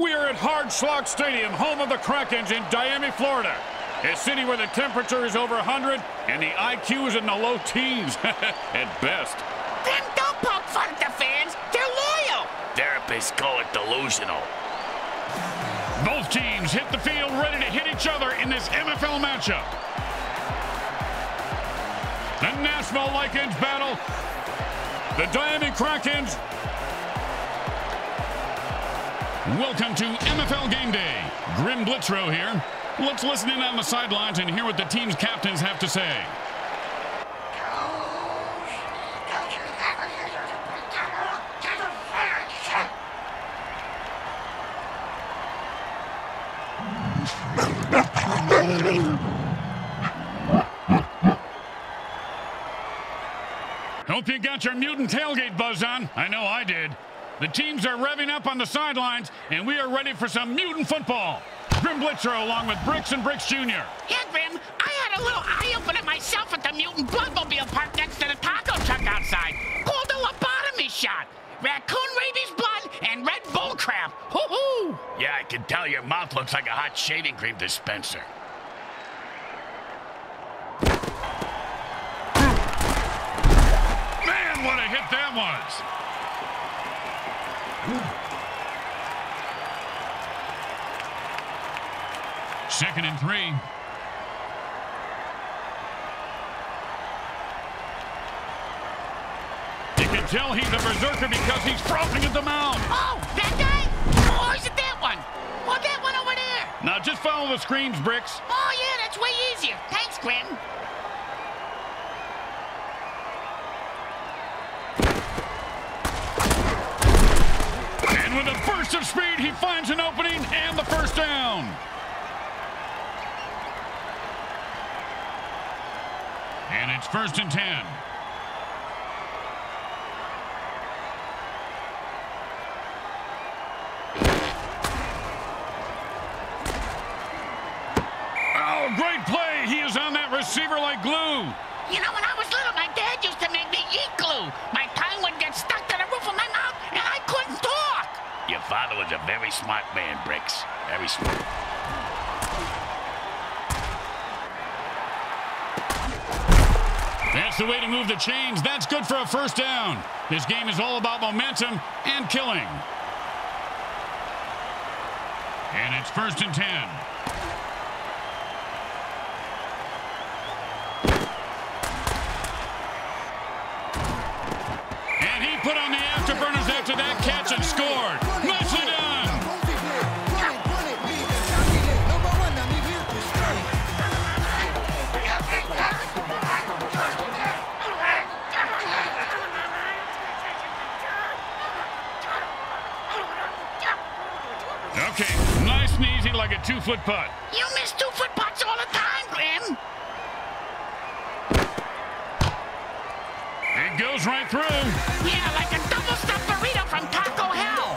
We are at Hard Schlock Stadium, home of the Krakens in Miami, Florida. A city where the temperature is over 100 and the IQ is in the low teens at best. Then don't poke fun at the fans. They're loyal. Therapists call it delusional. Both teams hit the field ready to hit each other in this MFL matchup. The Gnashville Lycans battle. The Miami Krakens. Welcome to MFL Game Day. Grim Blitzrow here. Let's listen in on the sidelines and hear what the team's captains have to say. Hope you got your mutant tailgate buzz on. I know I did. The teams are revving up on the sidelines, and we are ready for some mutant football. Grim Blitzrow along with Bricks and Bricks Jr. Yeah, Grim, I had a little eye-opener myself at the Mutant Bloodmobile park next to the taco truck outside. Called a lobotomy shot. Raccoon rabies blood and red bull crap. Hoo-hoo! Yeah, I can tell your mouth looks like a hot shaving cream dispenser. Man, what a hit that was. Second and three. You can tell he's a berserker because he's frothing at the mouth. Oh, that guy? Or is it that one? Or that one over there? Now just follow the screams, Bricks. Oh, yeah, that's way easier. Thanks, Grim. And with a burst of speed, he finds an opening and the first down. And it's first and ten. Oh, great play. He is on that receiver like glue. You know, when I was little, my dad used to make me eat glue. My That was a very smart man, Bricks. Very smart. That's the way to move the chains. That's good for a first down. This game is all about momentum and killing. And it's first and 10. A two-foot putt. You miss two-foot putts all the time, Grim. It goes right through. Yeah, like a double-stuffed burrito from Taco Hell.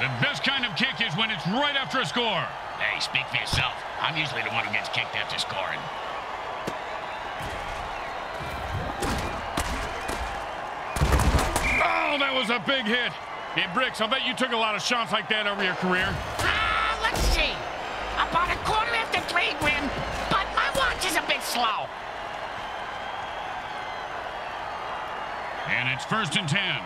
The best kind of kick is when it's right after a score. Hey, speak for yourself. I'm usually the one who gets kicked after scoring. Oh, that was a big hit. Hey, Bricks, I'll bet you took a lot of shots like that over your career. Ah, let's see. About a quarter after three, Grim, but my watch is a bit slow. And it's first and ten.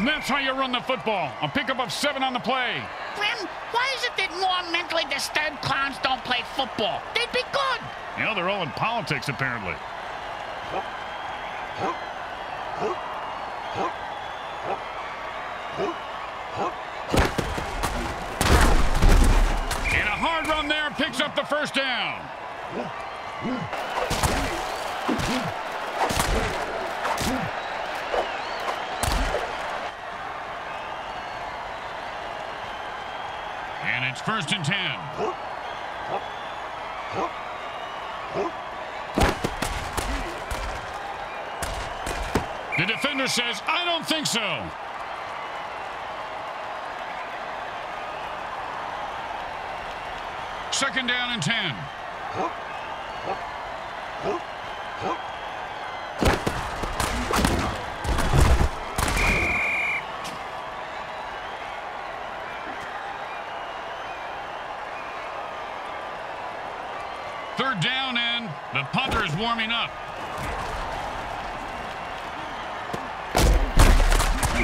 And that's how you run the football. A pickup of seven on the play. Grim, why is it that more mentally disturbed clowns don't play football? They'd be good. You know, they're all in politics, apparently. And a hard run there picks up the first down. And it's first and ten. The defender says, I don't think so. Second down and 10. Third down and the punter is warming up.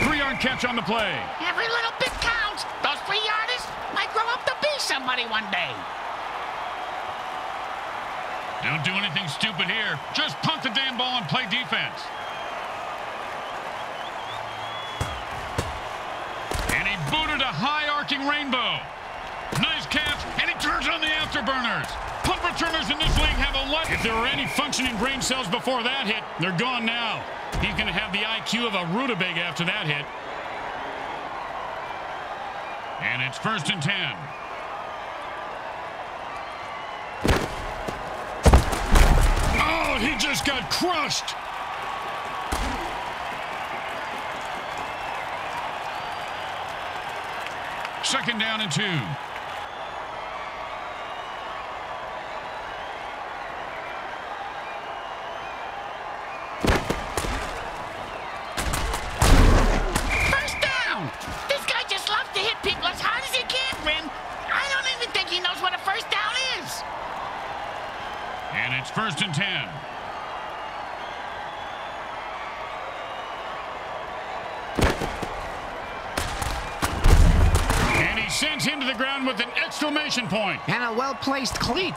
Three-yard catch on the play. Every little bit counts. Those three-yarders might grow up to be somebody one day. Don't do anything stupid here. Just punt the damn ball and play defense. And he booted a high-arcing rainbow. Nice catch, and he turns on the afterburners. Punt returners in this league have a lot. If there were any functioning brain cells before that hit, they're gone now. He's going to have the IQ of a rutabaga after that hit. And it's first and ten. Oh, he just got crushed. Second down and two. Exclamation point. And a well-placed cleat.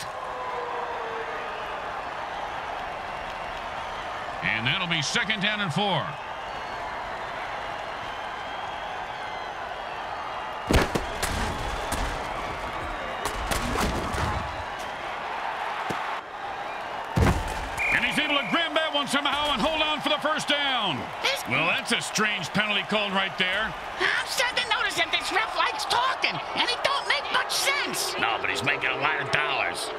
And that'll be second down and four. And he's able to grab that one somehow and hold on for the first down. Well, that's a strange penalty called right there. I'm starting to notice that this ref likes talking, and it don't make much sense. No, but he's making a lot of dollars.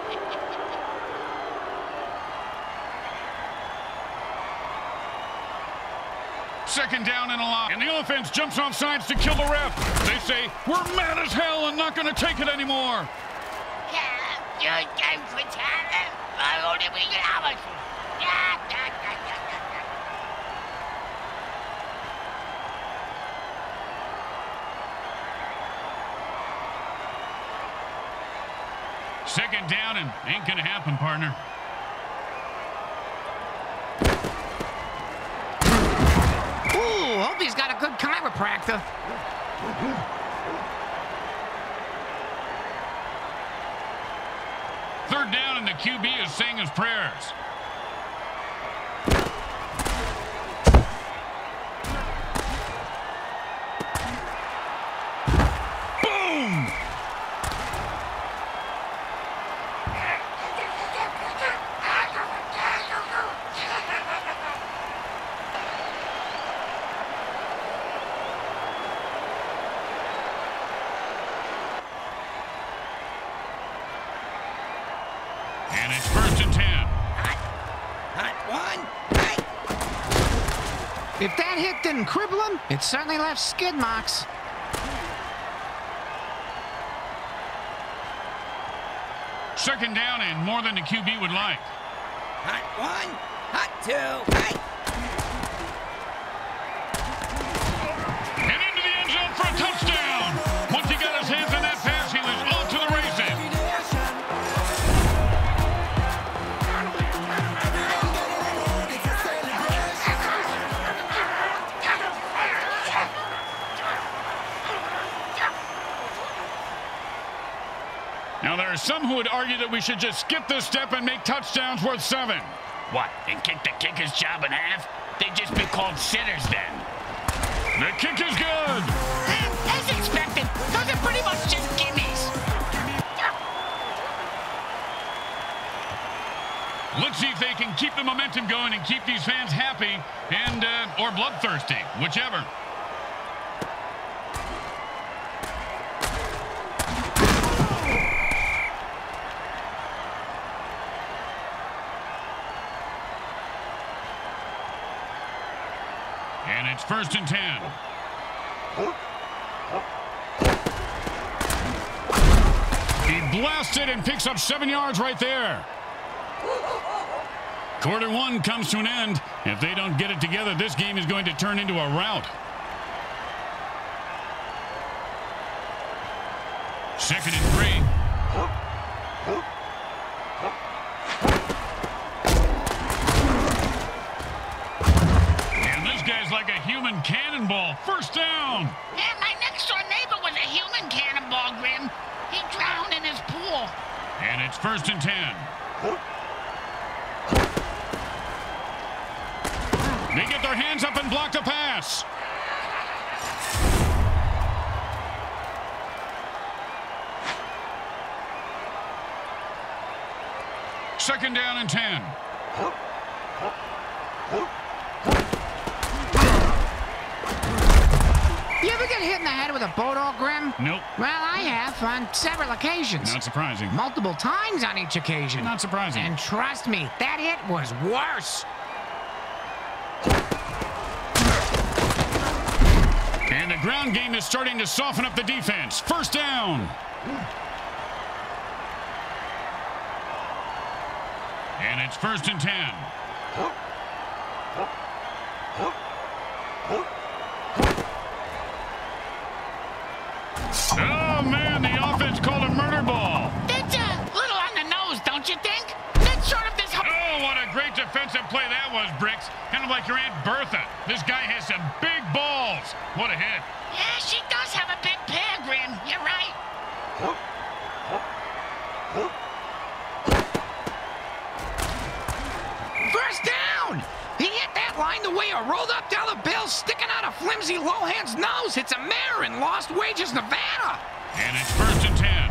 Second down and a lot. And the offense jumps off sides to kill the ref. They say, we're mad as hell and not going to take it anymore. Second down and ain't going to happen, partner. Ooh, hope he's got a good chiropractor. Third down and the QB is saying his prayers. Boom! And it's first and ten. Hot one. Hey. If that hit didn't cripple him, it certainly left skid marks. Second down and more than the QB would like. Hot one. Hot two. Hey. There are some who would argue that we should just skip this step and make touchdowns worth seven. What, and kick the kicker's job in half? They'd just be called sitters then. The kick is good. As expected, those are pretty much just gimmies. Let's see if they can keep the momentum going and keep these fans happy and uh, or bloodthirsty, whichever. And it's first and ten. He blasted and picks up seven yards right there. Quarter one comes to an end. If they don't get it together, this game is going to turn into a rout. Second and three. Human cannonball. First down. And my next door neighbor was a human cannonball, Grim. He drowned in his pool. And it's first and ten. They get their hands up and block the pass. Second down and 10. Get hit in the head with a boat all grim? Nope. Well, I have on several occasions. Not surprising. Multiple times on each occasion. Not surprising. And trust me, that hit was worse. And the ground game is starting to soften up the defense. First down. And it's first and 10. That was, Bricks. Kind of like your Aunt Bertha. This guy has some big balls. What a hit. Yeah, she does have a big pair, Grim. You're right. First down! He hit that line the way a rolled up dollar bill sticking out of flimsy Lohan's nose hits a mare in Lost Wages, Nevada. And it's first and 10.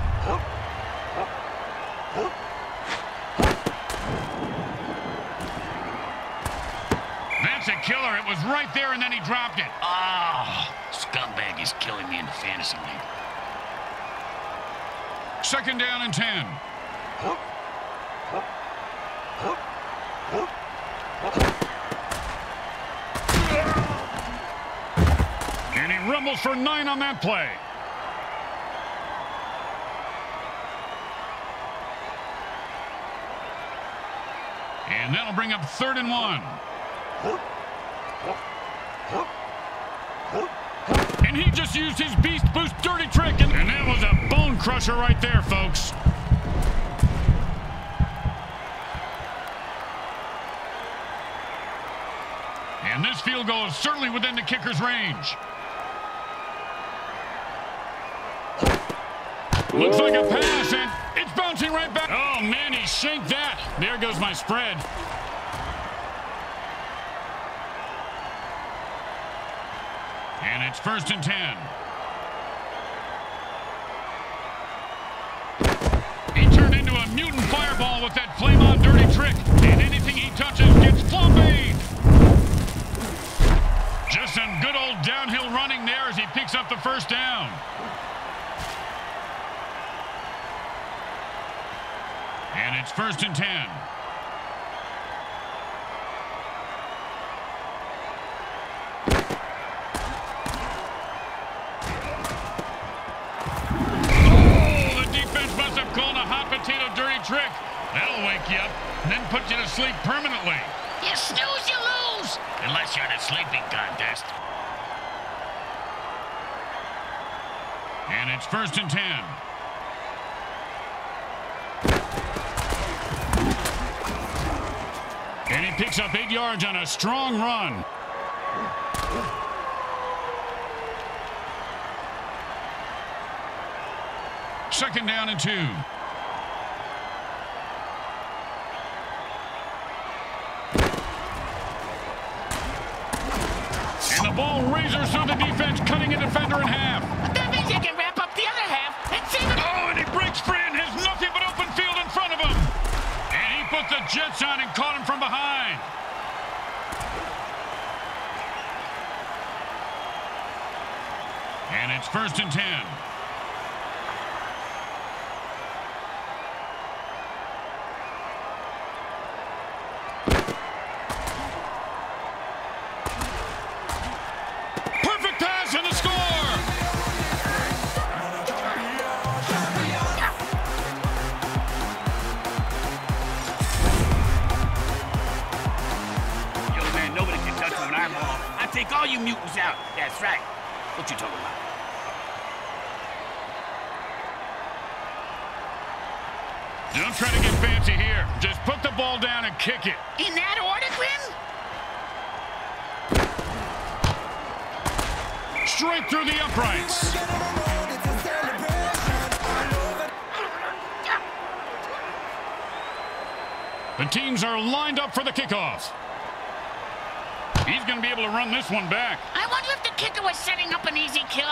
That's a killer. It was right there, and then he dropped it. Oh, scumbag is killing me in the fantasy league. Second down and 10. And he rumbles for nine on that play. And that'll bring up third and one. And he just used his Beast Boost dirty trick, and, and that was a bone crusher right there, folks. And this field goal is certainly within the kicker's range. Looks like a pass, and it's bouncing right back. Oh, man, he shanked that. There goes my spread. It's first and 10. He turned into a mutant fireball with that flame on dirty trick. And anything he touches gets flambéed. Just some good old downhill running there as he picks up the first down. And it's first and 10. Sleep permanently. You snooze, you lose. Unless you're in a sleeping contest. And it's first and 10. And he picks up eight yards on a strong run. Second down and two. Ball razors through the defense, cutting a defender in half. But that means you can wrap up the other half and save it. Oh, and he breaks free and has nothing but open field in front of him. And he put the Jets on and caught him from behind. And it's first and ten. Kick it. In that order, Grim? Straight through the uprights. The teams are lined up for the kickoff. He's going to be able to run this one back. I wonder if the kicker was setting up an easy kill.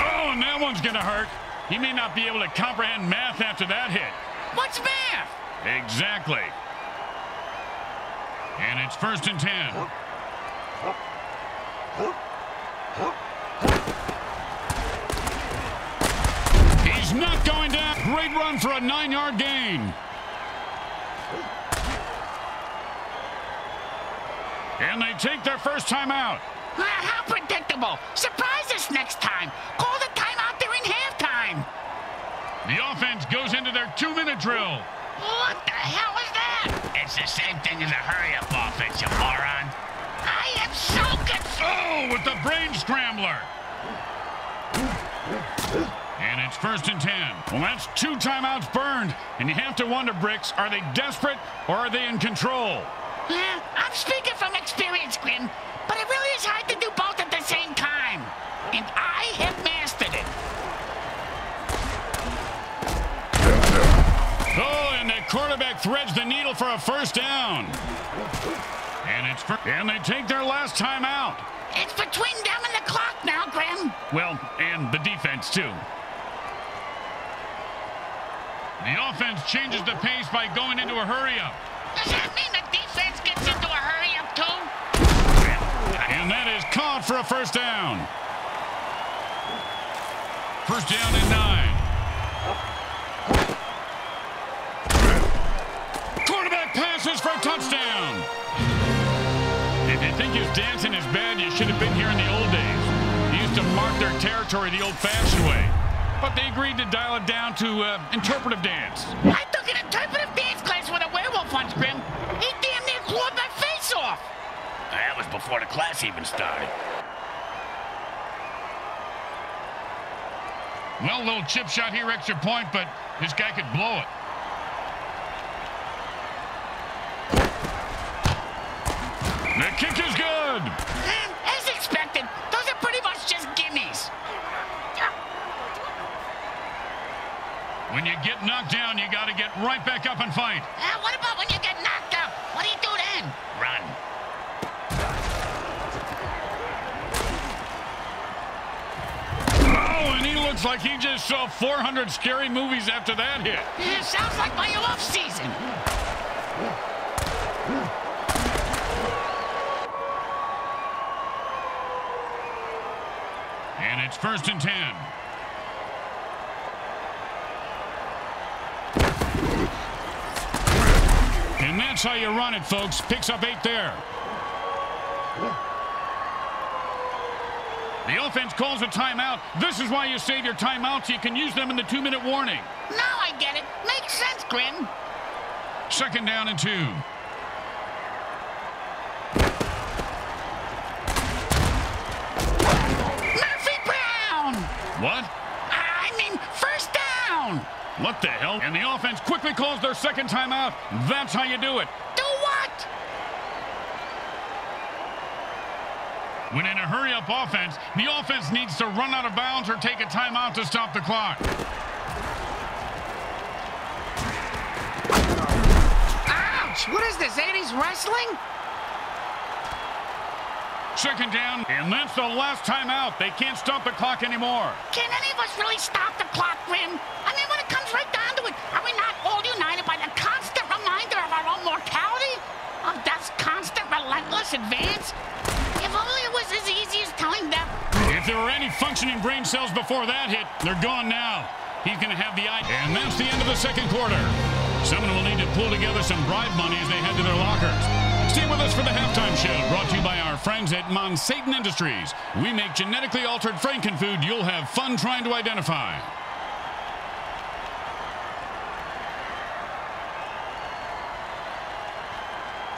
Oh, and that one's going to hurt. He may not be able to comprehend math after that hit. What's math? Exactly. And it's first and ten. He's not going down. Great run for a nine-yard gain. And they take their first time out. Ah, how predictable. Surprise us next time. Call the timeout during halftime. The offense goes into their two-minute drill. What the hell is that? It's the same thing as a hurry-up offense, you moron. I am so confused. Oh, with the brain scrambler. And it's first and ten. Well, that's two timeouts burned. And you have to wonder, Bricks, are they desperate or are they in control? Uh, I'm speaking from experience, Grim, but it really is hard to do both at the same time. And I have mastered it. Oh, and the quarterback threads the needle for a first down. And it's fir- and they take their last time out. It's between them and the clock now, Grim. Well, and the defense too. The offense changes the pace by going into a hurry-up. Does that mean the defense gets into a hurry-up, too? And that is caught for a first down. First down and nine. Passes for a touchdown. If you think his dancing is bad, you should have been here in the old days. He used to mark their territory the old-fashioned way. But they agreed to dial it down to uh, interpretive dance. I took an interpretive dance class with a werewolf once, Grim. He damn near clawed my face off. That was before the class even started. Well, little chip shot here, extra point, but this guy could blow it. The kick is good. And as expected, those are pretty much just gimmies. When you get knocked down, you got to get right back up and fight. Uh, what about when you get knocked up? What do you do then? Run. Oh, and he looks like he just saw 400 scary movies after that hit. Yeah, sounds like my off season. First and 10. And that's how you run it, folks. Picks up eight there. The offense calls a timeout. This is why you save your timeouts. You can use them in the two-minute warning. Now I get it. Makes sense, Grim. Second down and two. What? I mean, first down! What the hell? And the offense quickly calls their second timeout. That's how you do it. Do what? When in a hurry-up offense, the offense needs to run out of bounds or take a timeout to stop the clock. Ouch! What is this, 80s wrestling? Second down, and that's the last timeout. They can't stop the clock anymore. Can any of us really stop the clock, Grim? I mean, when it comes right down to it, are we not all united by the constant reminder of our own mortality? Of death's constant, relentless advance? If only it was as easy as telling them. If there were any functioning brain cells before that hit, they're gone now. He's going to have the eye. And that's the end of the second quarter. Someone will need to pull together some bribe money as they head to their lockers. Stay with us for the halftime show, brought to you by our friends at Monsatan Industries. We make genetically altered frankenfood you'll have fun trying to identify.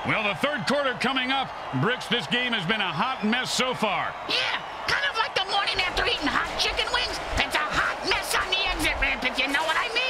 Well, the third quarter coming up. Bricks, this game has been a hot mess so far. Yeah, kind of like the morning after eating hot chicken wings. It's a hot mess on the exit ramp, if you know what I mean.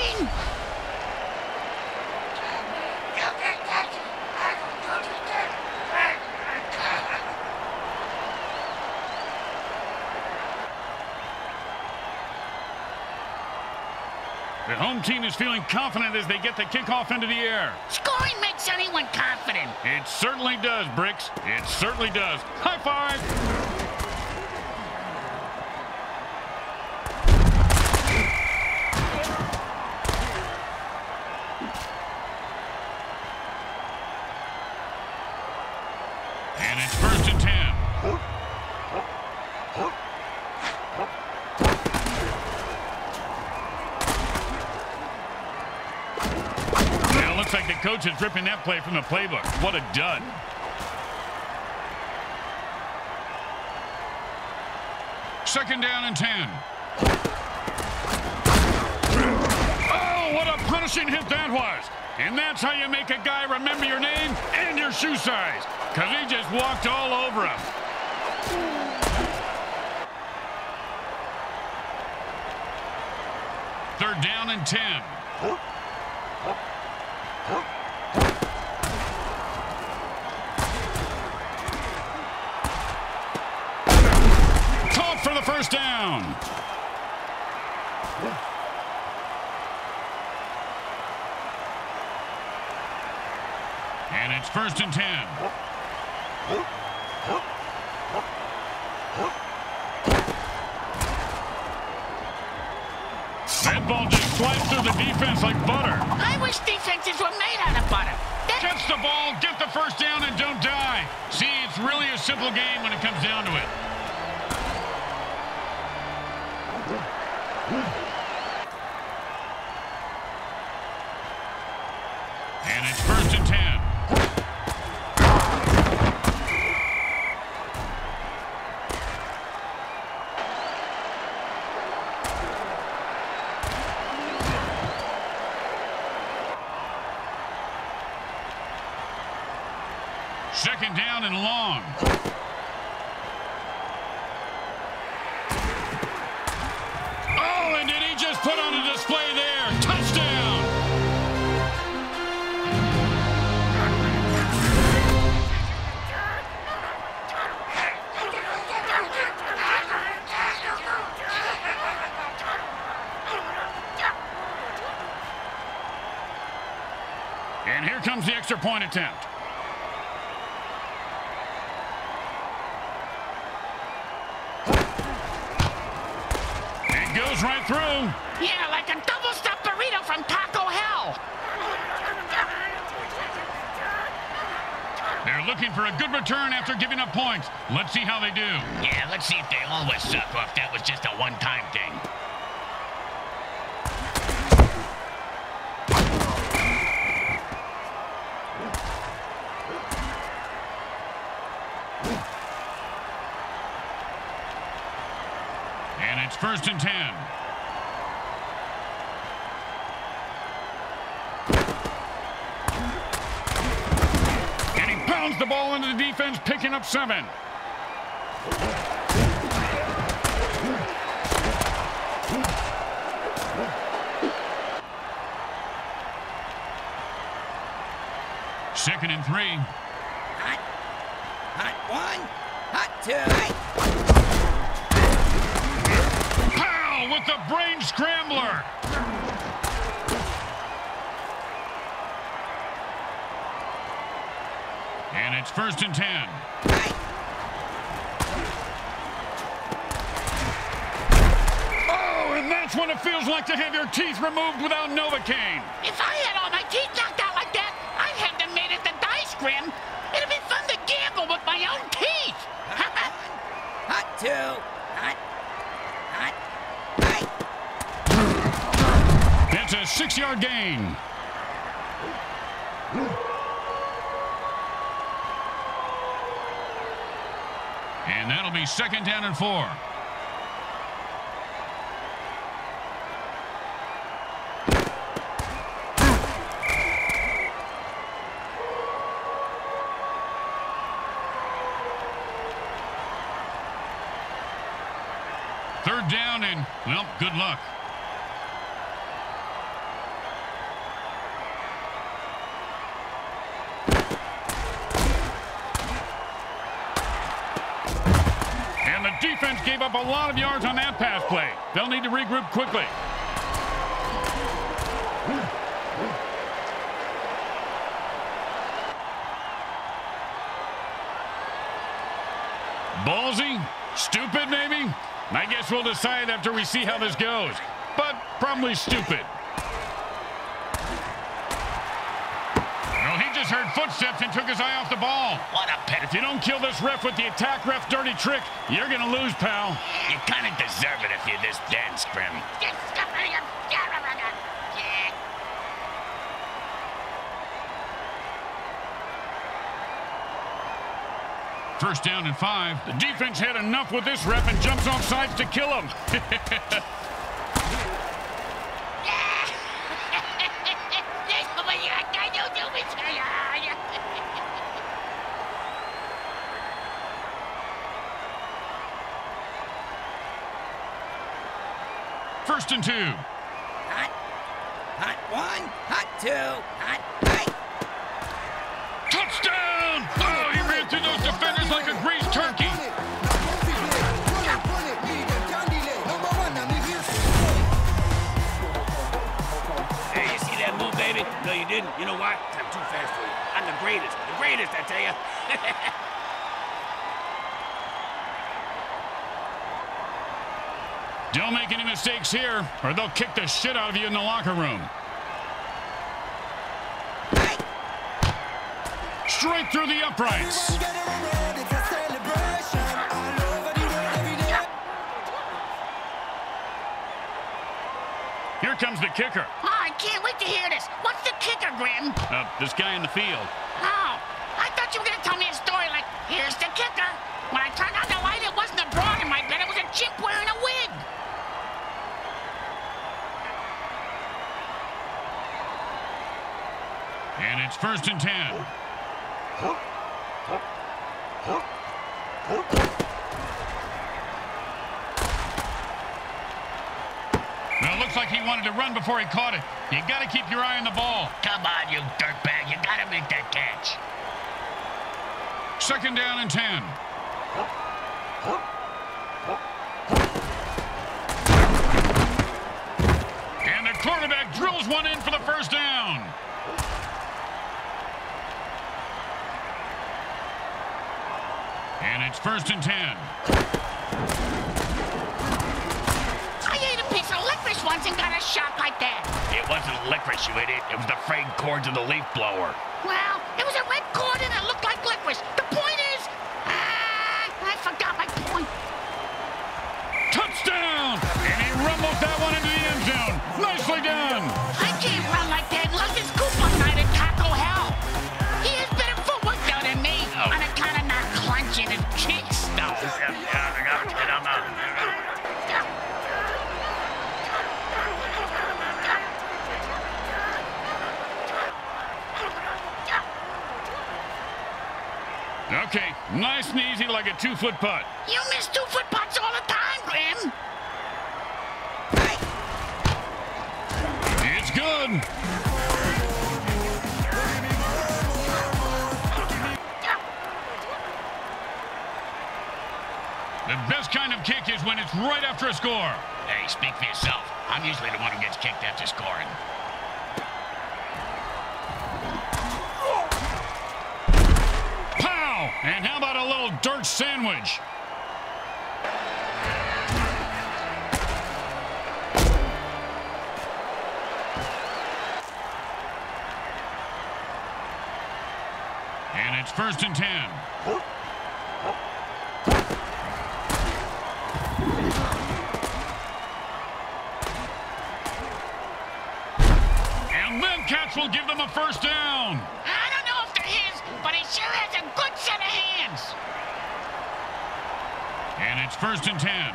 The home team is feeling confident as they get the kickoff into the air. Scoring makes anyone confident. It certainly does, Bricks. It certainly does. High five! And it's first and ten. Now it looks like the coach is ripping that play from the playbook. What a dud. Second down and 10. Oh, what a punishing hit that was. And that's how you make a guy remember your name and your shoe size. Because he just walked all over him. Third down and 10. Caught down. And it's first and 10. That ball just sliced through the defense like butter. I wish defenses were made out of butter. That Catch the ball, get the first down, and don't die. See, it's really a simple game when it comes down to it. Extra point attempt. It goes right through. yeah, like a double stuffed burrito from Taco Hell. They're looking for a good return after giving up points. Let's see how they do. Yeah, let's see if they always suck or if that was just a one-time thing. First and ten. And he pounds the ball into the defense, picking up seven. Second and three. Hot. Hot one. Hot two. Hey. With the brain scrambler. And it's first and ten. Oh, and that's when it feels like to have your teeth removed without Novocaine. If I had all my teeth knocked out like that, I'd have them made at the dice grim. It'd be fun to gamble with my own teeth. Hot one. Hot two. It's a six-yard gain. And that'll be second down and four. Third down and, well, good luck. Defense gave up a lot of yards on that pass play. They'll need to regroup quickly. Ballsy? Stupid, maybe? I guess we'll decide after we see how this goes. But probably stupid. Footsteps and took his eye off the ball. What a pet. If you don't kill this ref with the attack ref dirty trick, you're going to lose, pal. You kind of deserve it if you're this dense, Grim. First down and five. The defense had enough with this ref and jumps off sides to kill him. First and two. Hot. Hot one. Hot two. Hot three. Touchdown! Oh, he ran through those defenders like a greased turkey. Hey, you see that move, baby? No, you didn't. You know why? 'Cause I'm too fast for you. I'm the greatest. The greatest, I tell you. Don't make any mistakes here, or they'll kick the shit out of you in the locker room. Straight through the uprights. Here comes the kicker. Oh, I can't wait to hear this. What's the kicker, Grim? Uh, this guy in the field. Oh, I thought you were going to tell me a story like, here's the kicker. When I turned on the light, it wasn't a broad in my bed. It was a chimp wearing a wig. And it's first and ten. It looks like he wanted to run before he caught it. You got to keep your eye on the ball. Come on, you dirtbag. You gotta make that catch. Second down and ten. And the quarterback drills one in for the first down. And it's first and ten. I ate a piece of licorice once and got a shock like that. It wasn't licorice, you idiot. It was the frayed cords of the leaf blower. Well, it was a red cord and it looked like licorice. The point is, ah, I forgot my point. Touchdown! And he rumbles that one into the Okay, nice and easy like a two-foot putt. You miss two foot putts all the time, Grim. It's good. The best kind of kick is when it's right after a score. Hey, speak for yourself. I'm usually the one who gets kicked after scoring. And how about a little dirt sandwich? And it's first and ten. And then Cats will give them a first down. It's first and ten.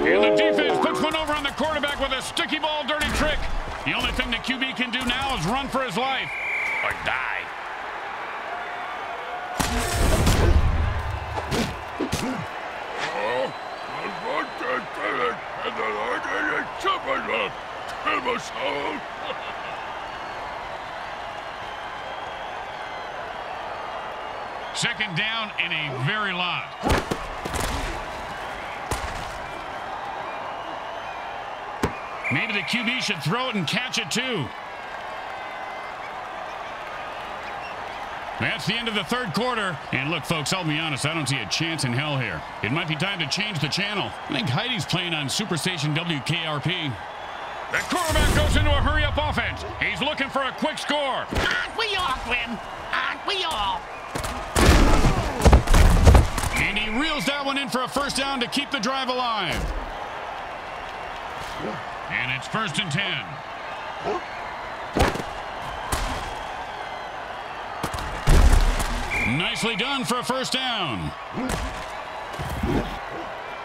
And the defense puts one over on the quarterback with a sticky ball dirty trick. The only thing the QB can do now is run for his life or die. Oh, Second down in a very lot. Maybe the QB should throw it and catch it too. That's the end of the third quarter. And look, folks, I'll be honest, I don't see a chance in hell here. It might be time to change the channel. I think Heidi's playing on Superstation WKRP. The quarterback goes into a hurry-up offense. He's looking for a quick score. Aren't we all, Grim? Aren't we all? And he reels that one in for a first down to keep the drive alive. And it's first and ten. Nicely done for a first down.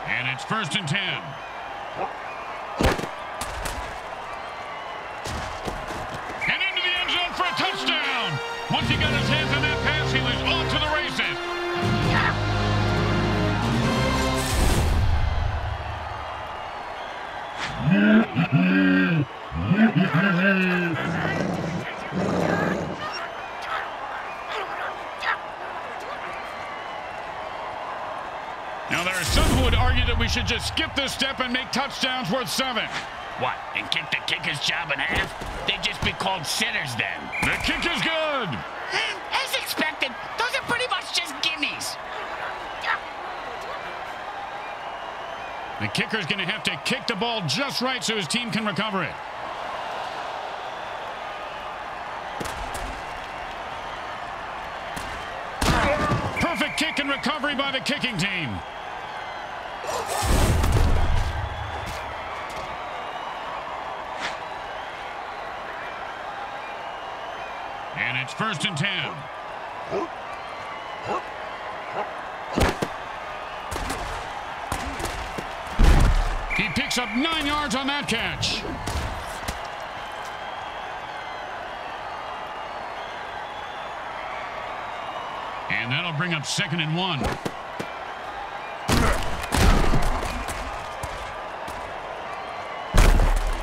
And it's first and ten. And into the end zone for a touchdown. Once he got his hands on that Now, there are some who would argue that we should just skip this step and make touchdowns worth seven. What, and kick the kicker's job in half? They'd just be called sinners then. The kick is good. Hmm, as expected, those are pretty much just gimmies. The kicker's going to have to kick the ball just right so his team can recover it. Perfect kick and recovery by the kicking team. And it's first and ten. He picks up nine yards on that catch. And that'll bring up second and one.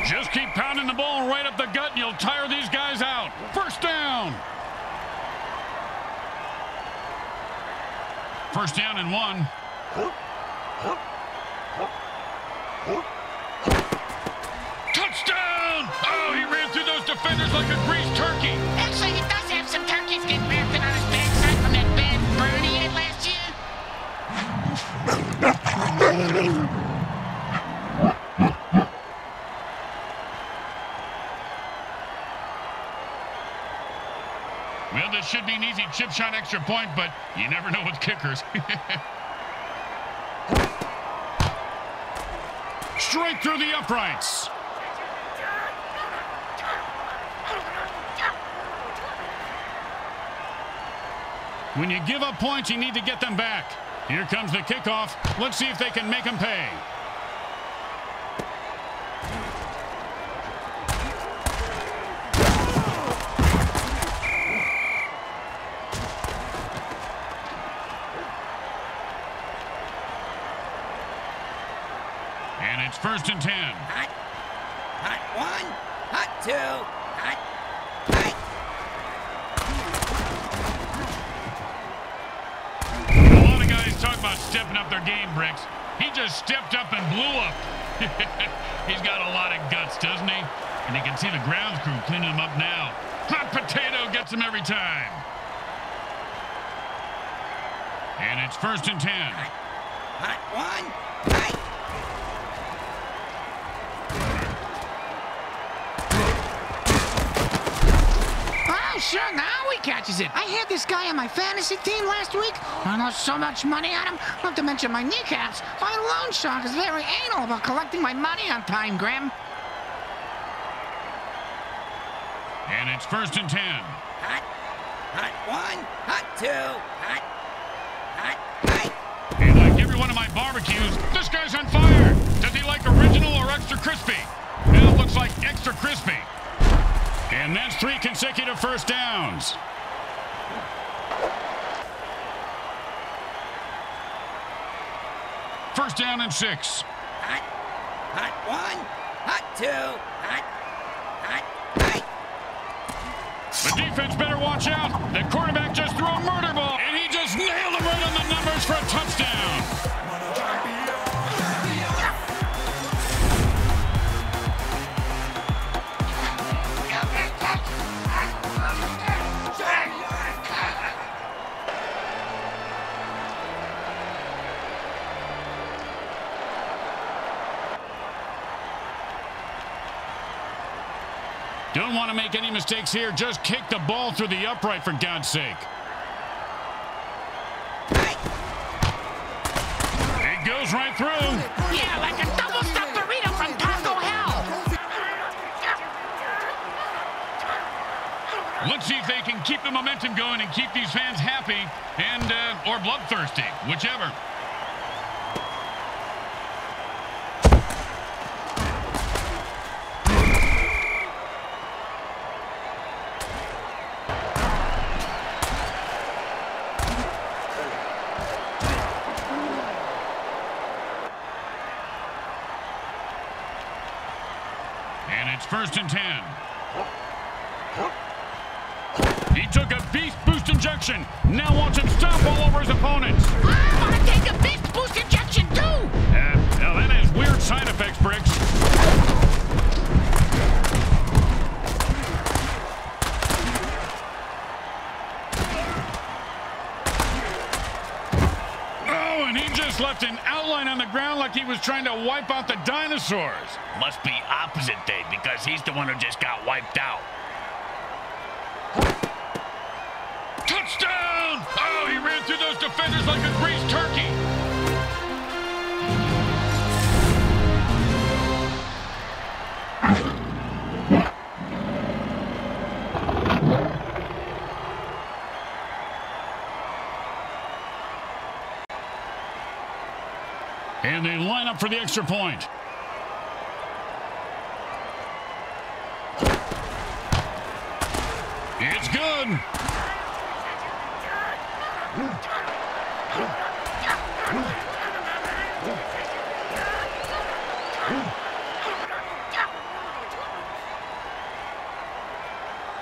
Just keep pounding the ball right up the gut and you'll tire these guys out. First down. First down and one. Defenders like a greased turkey. Actually, he does have some turkeys getting on his backside from that bad burn he had last year. Well, this should be an easy chip shot extra point, but you never know with kickers. Straight through the uprights. When you give up points, you need to get them back. Here comes the kickoff. Let's see if they can make them pay. And it's first and ten. Hot. Hot one. Hot two. Hot. Hot. A lot of guys talk about stepping up their game, Bricks. He just stepped up and blew up. He's got a lot of guts, doesn't he? And you can see the grounds crew cleaning him up now. Hot potato gets him every time. And it's first and ten. Hot one. Hot. Oh, sure, now he catches it. I had this guy on my fantasy team last week. I lost so much money on him, not to mention my kneecaps. My loan shark is very anal about collecting my money on time, Grim. And it's first and ten. Hot. Hot one. Hot two. Hot. Hot. Hot. And like every one of my barbecues, this guy's on fire. Does he like original or extra crispy? Well, it looks like extra crispy. And that's three consecutive first downs. First down and six. Hot. Hot one. Hot two. Hot. hot, hot. The defense better watch out. The quarterback just threw a murder ball, and he just nailed him right on the numbers for a touchdown. Want to make any mistakes here. Just kick the ball through the upright, for God's sake. It goes right through. Yeah, like a double stuffed burrito from Taco Hell. Let's see if they can keep the momentum going and keep these fans happy and uh, or bloodthirsty, whichever. First and ten. He took a beast boost injection. Now watch him stomp all over his opponents. Just left an outline on the ground like he was trying to wipe out the dinosaurs. Must be opposite day because he's the one who just got wiped out. Touchdown! Oh, he ran through those defenders like a greased turkey. And they line up for the extra point. It's good.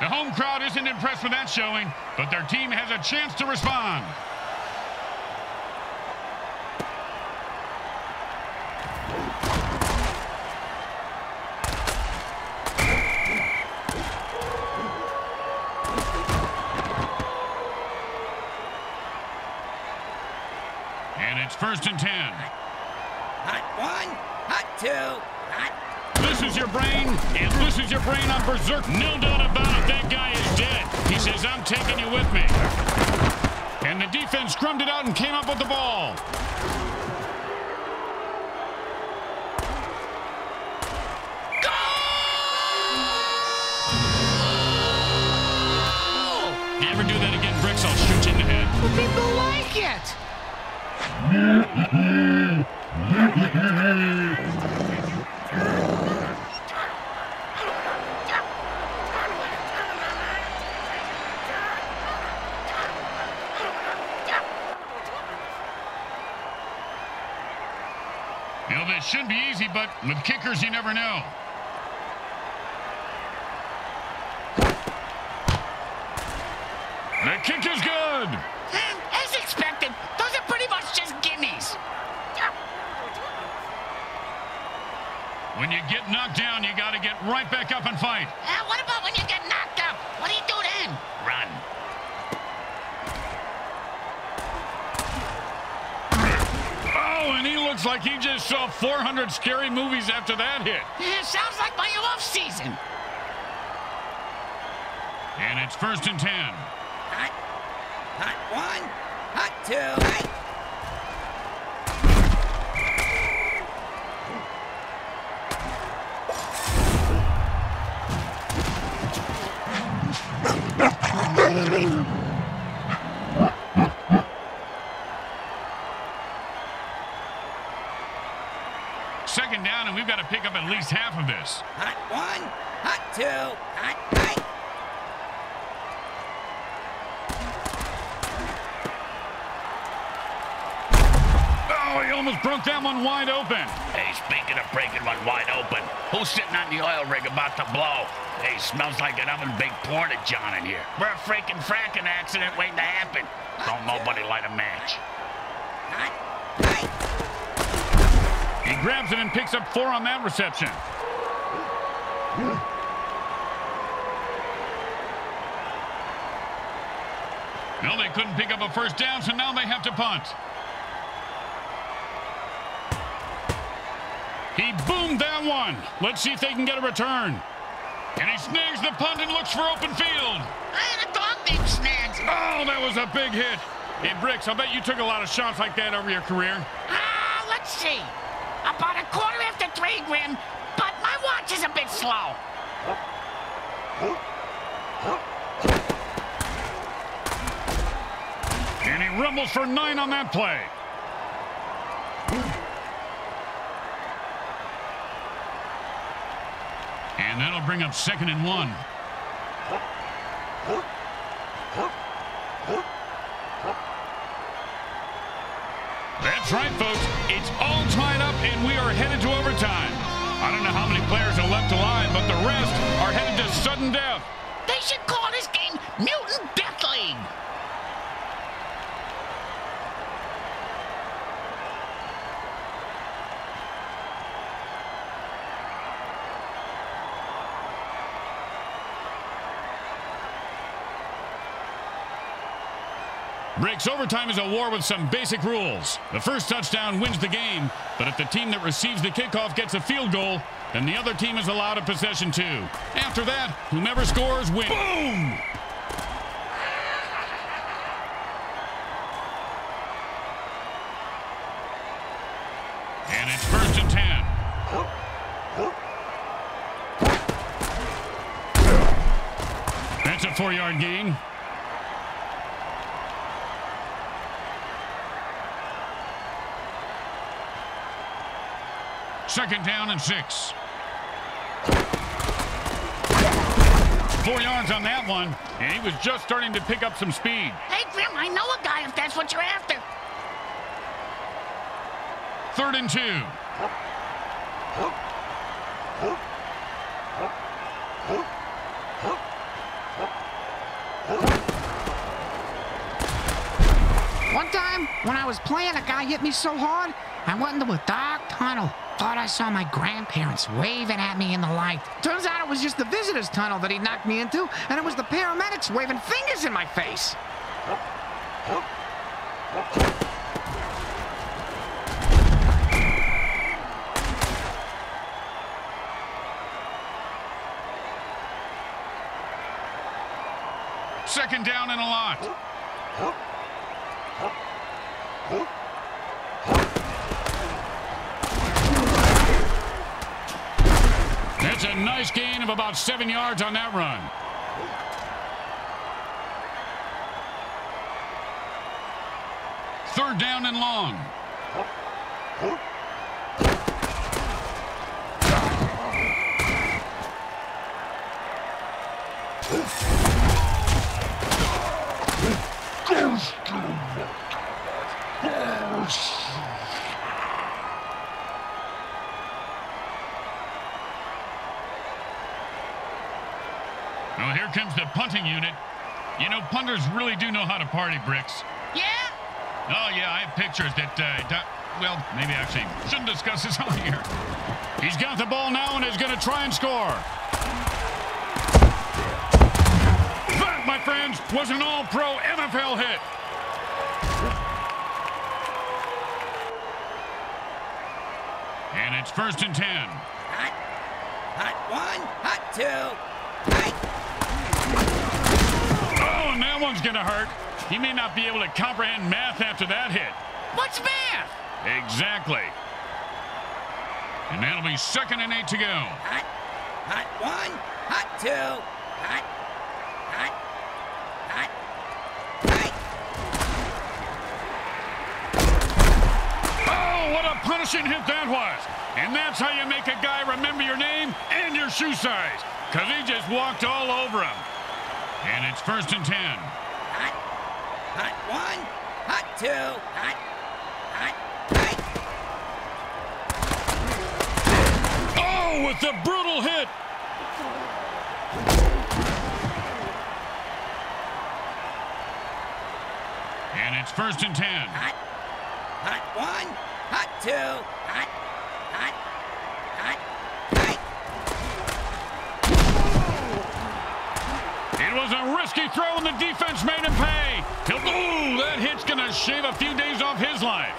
The home crowd isn't impressed with that showing, but their team has a chance to respond. First and ten. Hot one, hot two, hot. This is your brain, and this is your brain on Berserk. No doubt about it, that guy is dead. He says, I'm taking you with me. And the defense scrummed it out and came up with the ball. You ever do that again, Bricks, I'll shoot you in the head. But people like it. You know, this should be easy, but with kickers, you never know. The kick is good. Hmm, as expected, those are pretty much just gimmies. When you get knocked down, you got to get right back up and fight. Uh, what about when you get knocked out? What do you do then? Run. Oh, and he looks like he just saw 400 scary movies after that hit. Uh, sounds like my off season. And it's first and 10. Hot, hot one, hot two, hot. Second down, and we've got to pick up at least half of this. Hot one, hot two, hot, hot. Oh, he almost broke that one wide open. Hey, speaking of breaking one wide open, who's sitting on the oil rig about to blow? Hey, smells like an oven baked porta john in here. We're a freaking fracking accident waiting to happen. Don't nobody light a match. Hot. Grabs it and picks up four on that reception. No, they couldn't pick up a first down, so now they have to punt. He boomed that one. Let's see if they can get a return. And he snags the punt and looks for open field. I had a dog named Snags. Oh, that was a big hit. Hey, Bricks, I bet you took a lot of shots like that over your career. Ah, let's see. About a quarter after three, Grim, but my watch is a bit slow. And he rumbles for nine on that play. And that'll bring up second and one. That's right, folks. It's all tied up, and we are headed to overtime. I don't know how many players are left alive, but the rest are headed to sudden death. They should call this game Mutant Death League. Bricks overtime is a war with some basic rules. The first touchdown wins the game, but if the team that receives the kickoff gets a field goal, then the other team is allowed a possession too. After that, whomever scores wins. Boom! And it's first and ten. That's a four-yard gain. Second down and six. Four yards on that one, and he was just starting to pick up some speed. Hey, Grim, I know a guy if that's what you're after. Third and two. One time, when I was playing, a guy hit me so hard, I went into a dark tunnel. Thought I saw my grandparents waving at me in the light. Turns out it was just the visitor's tunnel that he knocked me into, and it was the paramedics waving fingers in my face. Second down and a lot. Nice gain of about seven yards on that run. Third down and long. Punting unit. You know, punters really do know how to party, Bricks. Yeah? Oh, yeah, I have pictures that, uh, do- well, maybe actually shouldn't discuss this on here. He's got the ball now and is going to try and score. That, my friends, was an all-pro NFL hit. And it's first and ten. Hot. Hot one. Hot two. Right. And that one's going to hurt. He may not be able to comprehend math after that hit. What's math? Exactly. And that'll be second and eight to go. Hot. Hot one. Hot two. Hot. Hot. Hot. Right. Oh, what a punishing hit that was. And that's how you make a guy remember your name and your shoe size. Because he just walked all over him. And it's first and ten. Hot, hot one, hot two, hot. Oh, with the brutal hit. And it's first and ten. Hot, hot one, hot two, hot. It was a risky throw, and the defense made him pay. He'll, ooh, that hit's going to shave a few days off his life.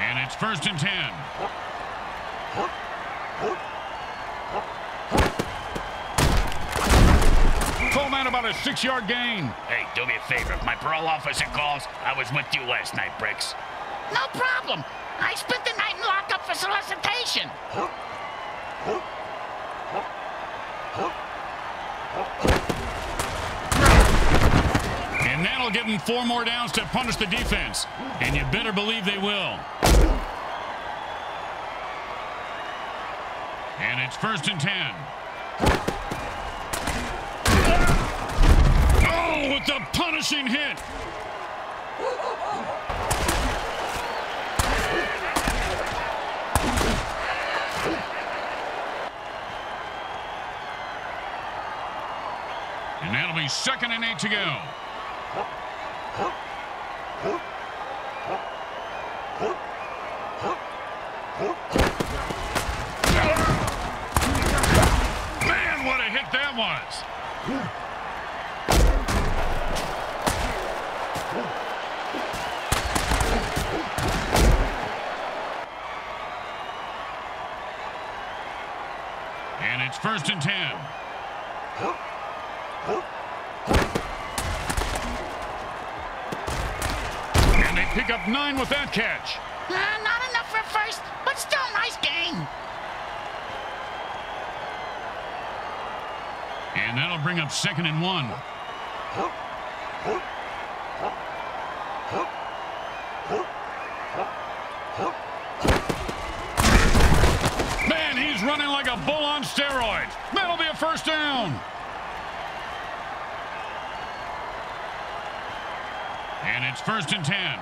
And it's first and ten. Coleman about a six-yard gain. Hey, do me a favor. If my parole officer calls, I was with you last night, Bricks. No problem. I spent the night in lockup for solicitation. And that'll give them four more downs to punish the defense. And you better believe they will. And it's first and ten. With the punishing hit. And that'll be second and eight to go. Man, what a hit that was. And it's first and ten. And they pick up nine with that catch. Uh, not enough for first, but still a nice game. And that'll bring up second and one. Man, he's running like a bull on steroids. That'll be a first down. And it's first and ten.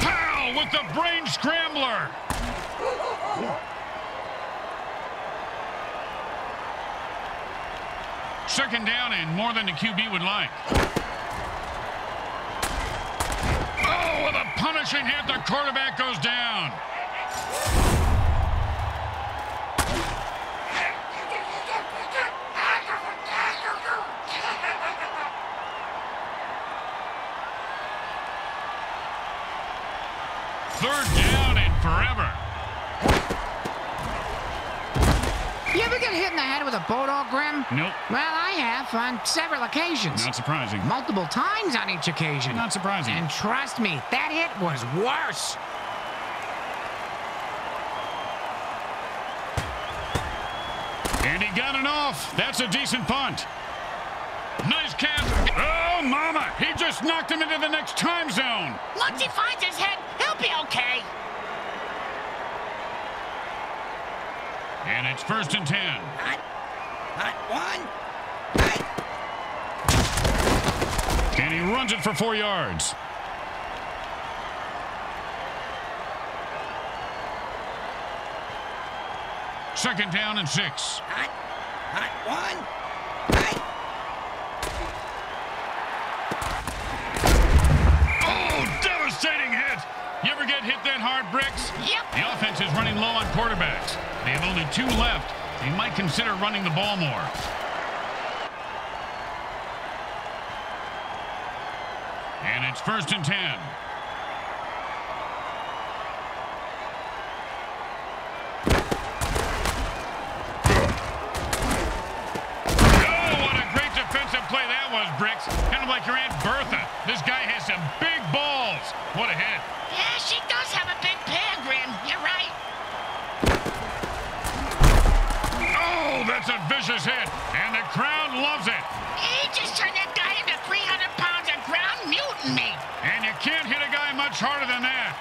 Pow with the brain scrambler. Second down and more than the QB would like. Oh, with a punishing hit, the quarterback goes down. Third down and forever. Get hit in the head with a bulldog, Grim? Nope, Well, I have on several occasions. not surprising. Multiple times on each occasion. Not surprising. And trust me, that hit was worse. And he got it off. That's a decent punt. Nice catch. Oh, mama. He just knocked him into the next time zone. Once he finds his head, he'll be okay. And it's first and ten. Hot. Hot one. Hot. And he runs it for four yards. Second down and six. Hot. Hot one. Hot. Oh, devastating hit. You ever get hit that hard, Bricks? Yep. The offense is running low on quarterbacks. They have only two left. They might consider running the ball more. And it's first and ten. Vicious hit. And the crowd loves it. He just turned that guy into 300 pounds of ground meat. And you can't hit a guy much harder than that.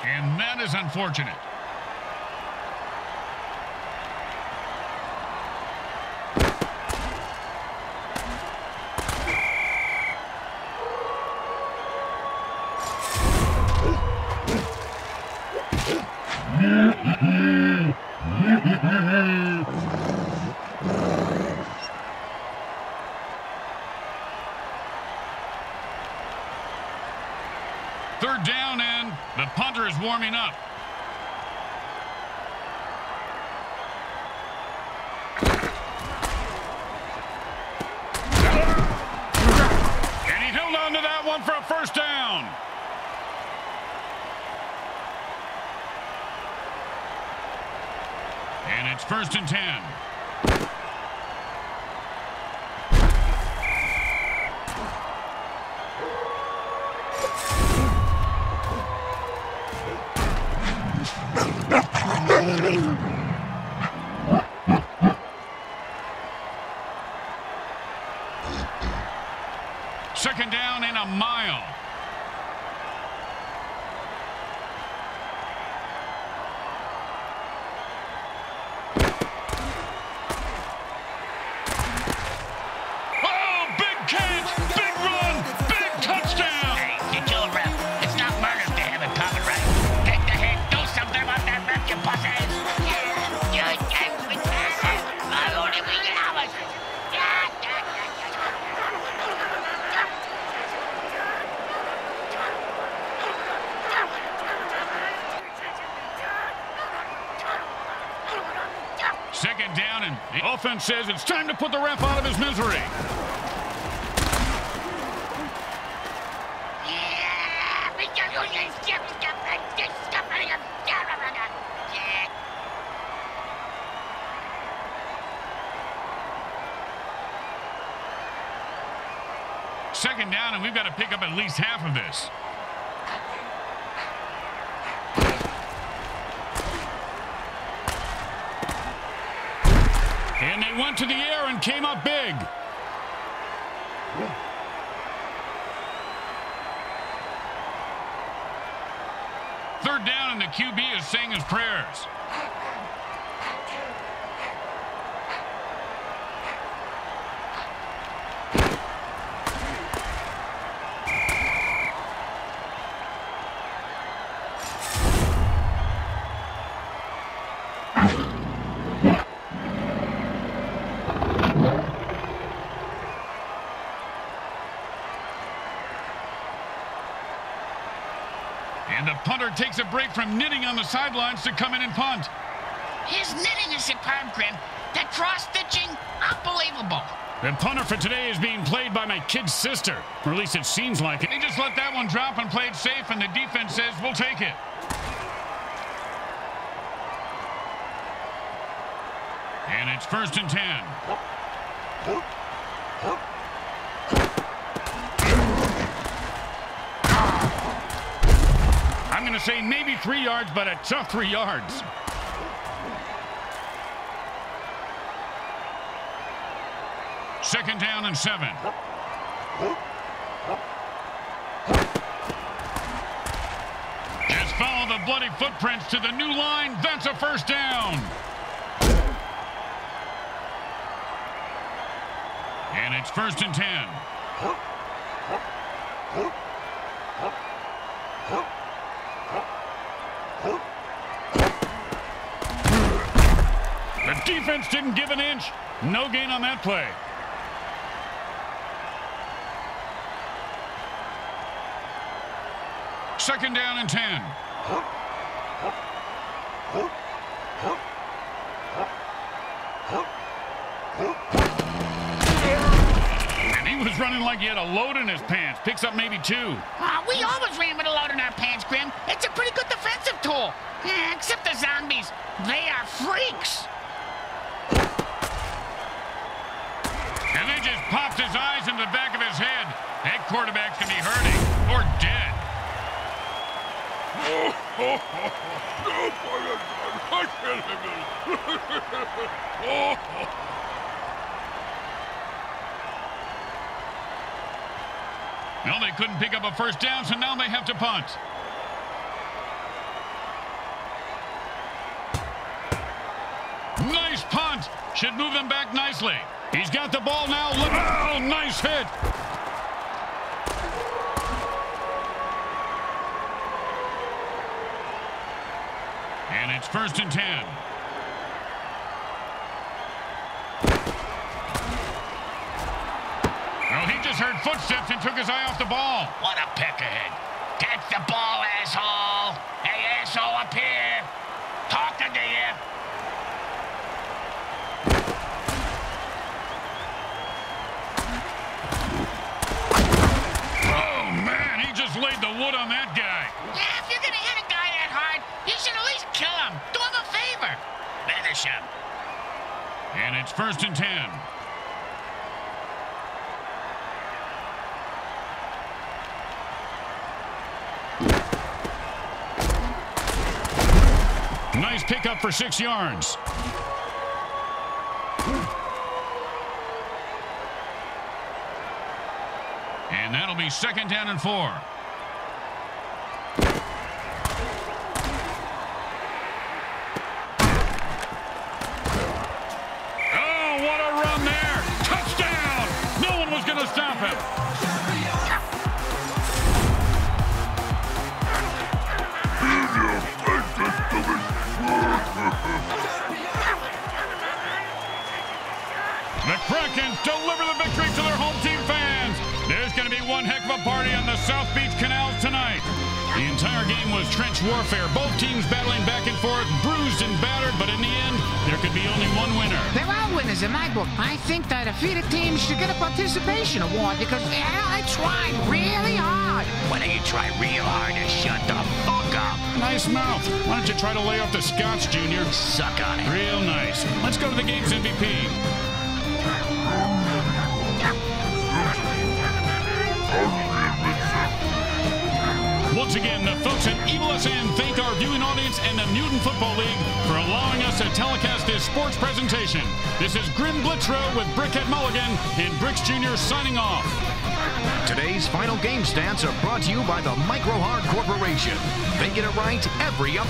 And that is unfortunate. Third down, and the punter is warming up. And he held on to that one for a first down. And it's first and ten. Second down and a mile. Says it's time to put the ref out of his misery. Second down, and we've got to pick up at least half of this. And they went to the air and came up big. Third down, and the QB is saying his prayers. And the punter takes a break from knitting on the sidelines to come in and punt. His knitting is superb, Grim. That cross-stitching, unbelievable. The punter for today is being played by my kid's sister. Or at least it seems like it. They just let that one drop and played safe, and the defense says, we'll take it. And it's first and ten. To say maybe three yards, but a tough three yards. Second down and seven. Just follow the bloody footprints to the new line. That's a first down. And it's first and ten. Defense didn't give an inch. No gain on that play. Second down and 10. And he was running like he had a load in his pants. Picks up maybe two. Uh, we always ran with a load in our pants, Grim. It's a pretty good defensive tool. Eh, except the zombies. They are freaks. Just popped his eyes in the back of his head. That quarterback can be hurting or dead. Oh, oh, oh, oh. Well, they couldn't pick up a first down, so now they have to punt. Nice punt. Should move them back nicely. He's got the ball now. Oh, nice hit. And it's first and ten. Well, he just heard footsteps and took his eye off the ball. What a peck ahead. Catch the ball, asshole. Hey, asshole, up here. Talking to you. Laid the wood on that guy. Yeah, if you're gonna hit a guy that hard, you should at least kill him. Do him a favor. Finish him. And it's first and ten. Nice pickup for six yards. And that'll be second down and four. Entire was trench warfare. Both teams battling back and forth, bruised and battered, but in the end, there could be only one winner. There are winners in my book. I think that defeated team should get a participation award because yeah, I tried really hard. Why don't you try real hard and shut the fuck up? Nice mouth. Why don't you try to lay off the Scotch, Junior? Suck on it. Real nice. Let's go to the game's MVP. Once again, the folks at Evil SN thank our viewing audience and the Mutant Football League for allowing us to telecast this sports presentation. This is Grim Blitzrow with Brickhead Mulligan and Bricks Jr. signing off. Today's final game stats are brought to you by the Microhard Corporation. They get it right every up.